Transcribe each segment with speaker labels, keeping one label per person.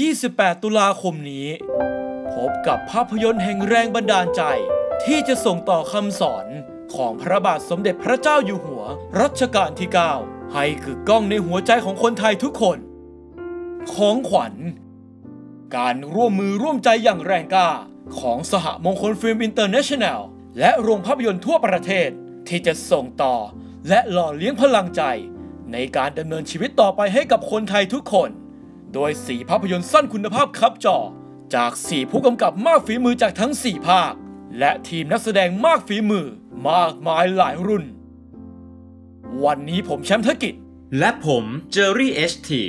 Speaker 1: 28 ตุลาคมนี้ พบกับภาพยนตร์แห่งแรงบันดาลใจ ที่จะส่งต่อคำสอนของพระบาทสมเด็จพระเจ้าอยู่หัว รัชกาลที่ 9 ให้กึกก้องในหัวใจของคนไทยทุกคน ของขวัญ การร่วมมือร่วมใจอย่างแรงกล้า ของสหมงคลฟิล์มอินเตอร์เนชั่นแนลและโรงภาพยนตร์ทั่วประเทศที่จะส่งต่อและหล่อเลี้ยงพลังใจ ในการดำเนินชีวิตต่อไปให้กับคนไทยทุกคน โดยสีภาพยนตร์สั้นคุณภาพครับจอ จากสี่ผู้กำกับมากฝีมือจากทั้ง 4 ภาค และทีมนักแสดงมากฝีมือ มากมายหลายรุ่น วันนี้ผมแชมป์ธกิจ
Speaker 2: และผมเจอรี่เอชที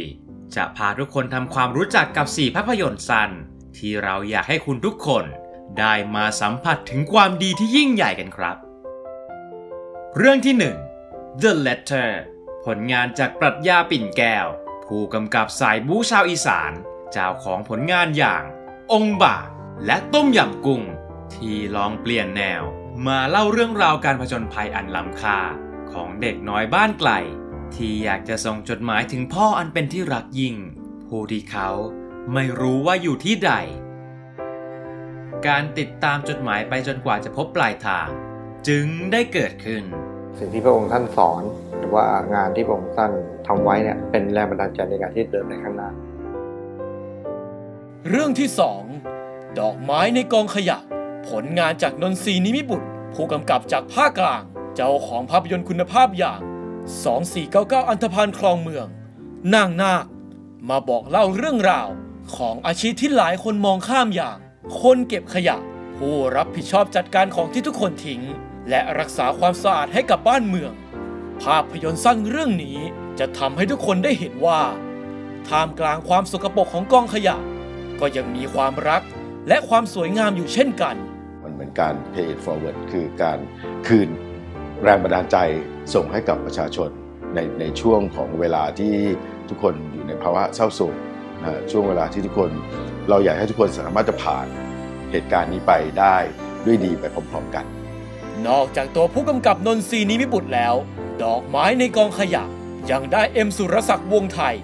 Speaker 2: จะพาทุกคนทำความรู้จักกับ 4 ภาพยนตร์สั้น ที่เราอยากให้คุณทุกคน ได้มาสัมผัสถึงความดีที่ยิ่งใหญ่กันครับ เรื่องที่ 1 The Letter ผลงานจากปรัชญาปิ่นแก้ว ผู้กำกับสายบู๊ชาวอีสาน เจ้าของผลงานอย่าง องค์บากและต้มยำกุ้ง ที่ลองเปลี่ยนแนว มาเล่าเรื่องราวการผจญภัยอันล้ำค่า ของเด็กน้อยบ้านไกล ที่อยากจะส่งจดหมายถึงพ่ออันเป็นที่รักยิ่ง ผู้ที่เขาไม่รู้ว่าอยู่ที่ใด การติดตามจดหมายไปจนกว่าจะพบปลายทาง จึงได้เกิดขึ้น
Speaker 3: สิ่งที่พระองค์ท่านสอน ว่างานที่พระองค์ท่านทำไว้เนี่ยเป็นแรงบันดาลใจในการที่เดินในข้างหน้า
Speaker 1: เรื่องที่สองดอกไม้ในกองขยะ ผลงานจากนนทรีนิมิบุตร ผู้กำกับจากภาคกลาง เจ้าของภาพยนตร์คุณภาพอย่าง 2499 อันธพาลคลองเมือง นางนาคมาบอกเล่าเรื่องราวของอาชีพที่หลายคนมองข้ามอย่าง คนเก็บขยะ ผู้รับผิดชอบจัดการของที่ทุกคนทิ้ง และรักษาความสะอาดให้กับบ้านเมือง ภาพยนตร์สั้นเรื่องนี้จะทำให้ทุกคนได้เห็นว่า ท่ามกลางความสกปรกของกองขยะ ก็ยังมีความรักและความสวยงามอยู่เช่นกัน
Speaker 4: มันเหมือนการ pay it forward คือการคืนแรงบันดาลใจส่งให้กับประชาชนในในช่วงของเวลาที่ทุกคนอยู่ในภาวะเศร้าโศกนะฮะช่วงเวลาที่ทุกคนเราอยากให้ทุกคนสามารถจะผ่านเหตุการณ์นี้ไปได้ด้วยดีไปพร้อมๆกัน
Speaker 1: นอกจากตัวผู้กำกับนนทรีนิมิบุตรแล้ว ดอกไม้ในกองขยะ ยังได้เอ็มสุรศักดิ์วงศ์ไทย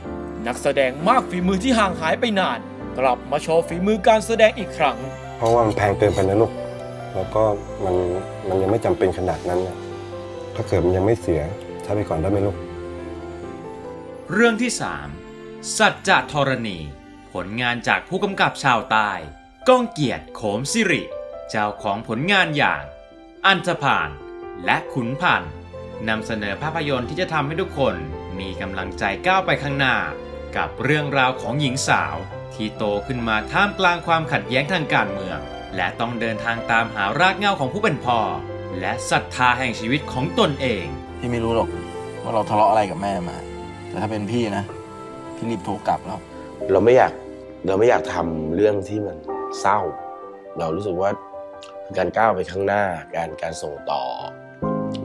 Speaker 1: นักแสดงมากฝีมือที่ห่างหายไปนาน กลับมาโชว์ฝีมือการแสดงอีกครั้ง
Speaker 5: เพราะว่ามันแพงเกินไปนะลูก แล้วก็มันมันยังไม่จำเป็นขนาดนั้นนะถ้าเกิดมันยังไม่เสียใช้ไปก่อนได้ไหมลูก
Speaker 2: เรื่องที่ 3 สัจจะธรณี ผลงานจากผู้กำกับชาวใต้ก้องเกียรติโขมสิริ เจ้าของผลงานอย่าง อันธพาลและขุนพันธ์ นำเสนอภาพยนตร์ที่จะทำให้ทุกคนมีกำลังใจก้าวไปข้างหน้า กับเรื่องราวของหญิงสาว ที่โตขึ้นมาท่ามกลางความขัดแย้งทางการเมือง และต้องเดินทางตามหารากเหง้าของผู้เป็นพ่อ และศรัทธาแห่งชีวิตของตนเอง
Speaker 6: พี่ไม่รู้หรอกว่าเราทะเลาะอะไรกับแม่มา แต่ถ้าเป็นพี่นะพี่รีบโทรกลับแล้ว
Speaker 7: เราไม่อยากเราไม่อยากทำเรื่องที่มันเศร้า เรารู้สึกว่าการก้าวไปข้างหน้า การการส่งต่อ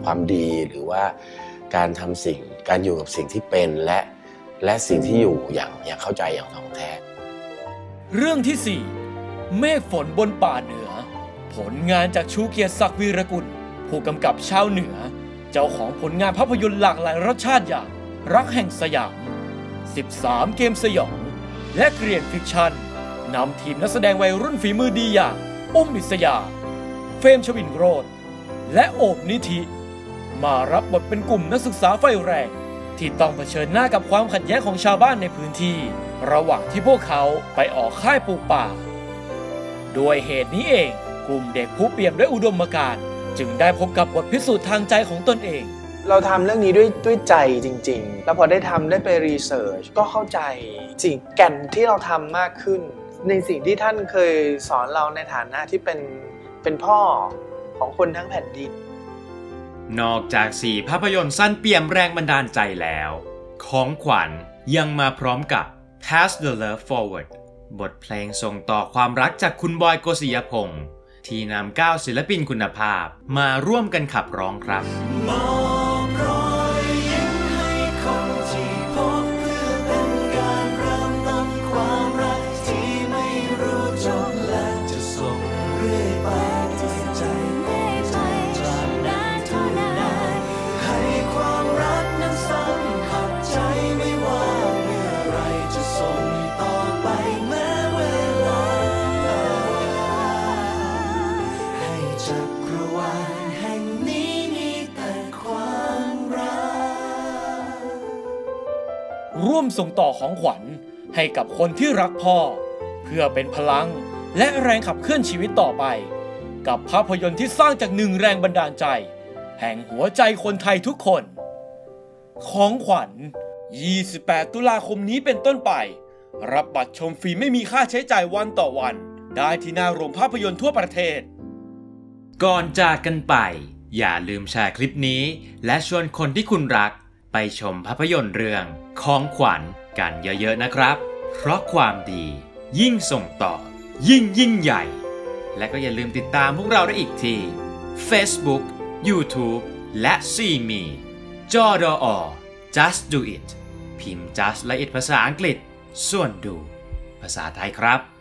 Speaker 7: ความดีหรือว่าการทำสิ่งการอยู่กับสิ่งที่เป็นและและสิ่งที่อยู่อย่างอย่างเข้าใจอย่างถ่องแท้
Speaker 1: เรื่องที่ 4 เมฆฝนบนป่าเหนือ ผลงานจากชูเกียรติศักดิ์วีระกุล ผู้กำกับชาวเหนือ เจ้าของผลงานภาพยนตร์หลากหลายรสชาติอย่าง รักแห่งสยาม 13 เกมสยอง และเกรียนฟิคชั่นนำทีมนักแสดงวัยรุ่นฝีมือดีอย่างอุ้มอิษยา เฟมชวินโรจน์และโอบนิธิ มารับบทเป็นกลุ่มนักศึกษาไฟแรง ที่ต้องเผชิญหน้ากับความขัดแย้งของชาวบ้านในพื้นที่ ระหว่างที่พวกเขาไปออกค่ายปลูกป่า ด้วยเหตุนี้เองกลุ่มเด็กผู้เปี่ยมด้วยอุดมการณ์จึงได้พบกับบทพิสูจน์ทางใจของตนเอง
Speaker 8: เราทำเรื่องนี้ด้วยด้วยใจจริง ๆ แล้วพอได้ทำได้ไปรีเสิร์ชก็เข้าใจสิ่งแก่นที่เราทำมากขึ้น ในสิ่งที่ท่านเคยสอนเราในฐานะที่เป็นเป็นพ่อของคนทั้งแผ่นดิน
Speaker 2: นอกจากสี่ภาพยนตร์สั้นเปี่ยมแรงบันดาลใจแล้ว ของขวัญยังมาพร้อมกับ Pass the Love Forward บทเพลงส่งต่อความรักจากคุณบอยโกศิยพงศ์ที่นำก้าวศิลปินคุณภาพมาร่วมกันขับร้องครับ
Speaker 1: ร่วมส่งต่อของขวัญให้กับคนที่รักพ่อ เพื่อเป็นพลังและแรงขับเคลื่อนชีวิตต่อไป กับภาพยนตร์ที่สร้างจากหนึ่งแรงบันดาลใจ แห่งหัวใจคนไทยทุกคน ของขวัญ 28 ตุลาคมนี้เป็นต้นไป รับบัตรชมฟรีไม่มีค่าใช้จ่ายวันต่อวัน ได้ที่หน้าโรงภาพยนตร์ทั่วประเทศ
Speaker 2: ก่อนจากกันไป อย่าลืมแชร์คลิปนี้ และชวนคนที่คุณรักไปชมภาพยนตร์เรื่อง ของขวัญกันเยอะๆนะครับ เพราะความดียิ่งส่งต่อ ยิ่งยิ่งใหญ่ และก็อย่าลืมติดตามพวกเราได้อีกที่ Facebook YouTube และ c ีมีจอดอ just do it พิมพ์ just และ it ภาษาอังกฤษ ส่วนดู ภาษาไทยครับ